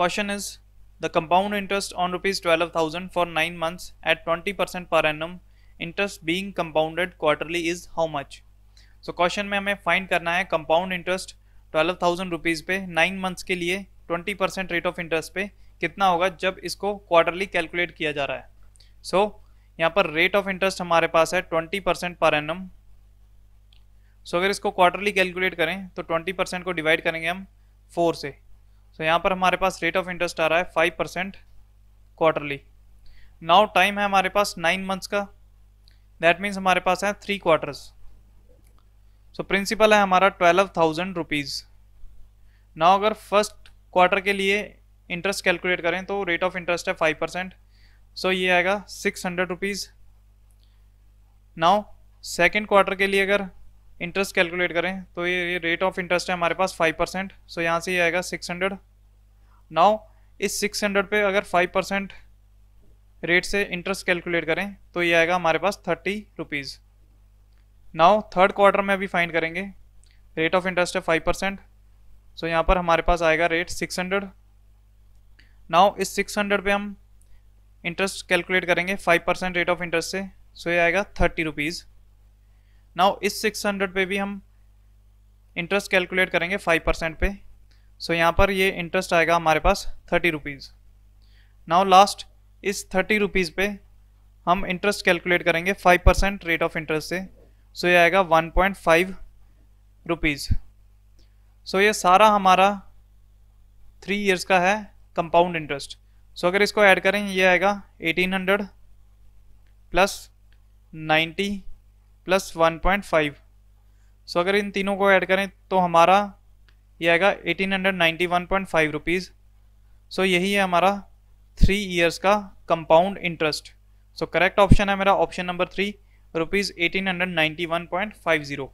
question is the compound interest on rupees 12000 for 9 months at 20% per annum interest being compounded quarterly is how much? So question में हमें find करना है compound interest twelve thousand rupees पे nine months के लिए twenty percent rate of interest पे कितना होगा जब इसको क्वार्टरली कैलकुलेट किया जा रहा है? सो so, यहाँ पर रेट ऑफ़ इंटरेस्ट हमारे पास है twenty percent per annum so अगर इसको क्वार्टरली कैलकुलेट करें तो ट्वेंटी परसेंट को डिवाइड करेंगे हम फोर से। So, यहाँ पर हमारे पास रेट ऑफ़ इंटरेस्ट आ रहा है five percent quarterly now time है हमारे पास नाइन मंथ्स का. दैट मीन्स हमारे पास है थ्री क्वार्टर्स सो प्रिंसिपल है हमारा ट्वेल्व थाउज़ेंड रुपीज़ नाउ अगर फ़र्स्ट क्वार्टर के लिए इंटरेस्ट कैलकुलेट करें तो रेट ऑफ़ इंटरेस्ट है फाइव परसेंट सो ये आएगा six hundred rupees now second quarter के लिए अगर इंटरेस्ट कैलकुलेट करें तो ये रेट ऑफ़ इंटरेस्ट है हमारे पास फाइव परसेंट सो यहाँ से ये आएगा सिक्स हंड्रेड नाउ, इस सिक्स हंड्रेड पे अगर फाइव परसेंट रेट से इंटरेस्ट कैलकुलेट करें तो ये आएगा हमारे पास thirty rupees now third quarter में भी फाइंड करेंगे रेट ऑफ़ इंटरेस्ट है फाइव परसेंट सो यहाँ पर हमारे पास आएगा रेट सिक्स हंड्रेड नाउ इस सिक्स हंड्रेड पे हम इंटरेस्ट कैलकुलेट करेंगे five percent rate of interest से सो ये आएगा थर्टी रुपीज़ नाउ इस सिक्स हंड्रेड पे भी हम इंटरेस्ट कैलकुलेट करेंगे फाइव परसेंट पे. सो so, यहाँ पर ये इंटरेस्ट आएगा हमारे पास थर्टी रुपीज़ नाउ लास्ट इस थर्टी रुपीज़ पे हम इंटरेस्ट कैलकुलेट करेंगे five percent rate of interest से. सो so, ये आएगा one point five rupees so ये सारा हमारा थ्री इयर्स का है कंपाउंड इंटरेस्ट सो अगर इसको ऐड करें ये आएगा eighteen hundred plus ninety plus one point five so अगर इन तीनों को ऐड करें तो हमारा ये आएगा eighteen hundred ninety one point five rupees so यही है हमारा थ्री ईयर्स का compound interest so correct option है मेरा option number three rupees eighteen hundred ninety one point five zero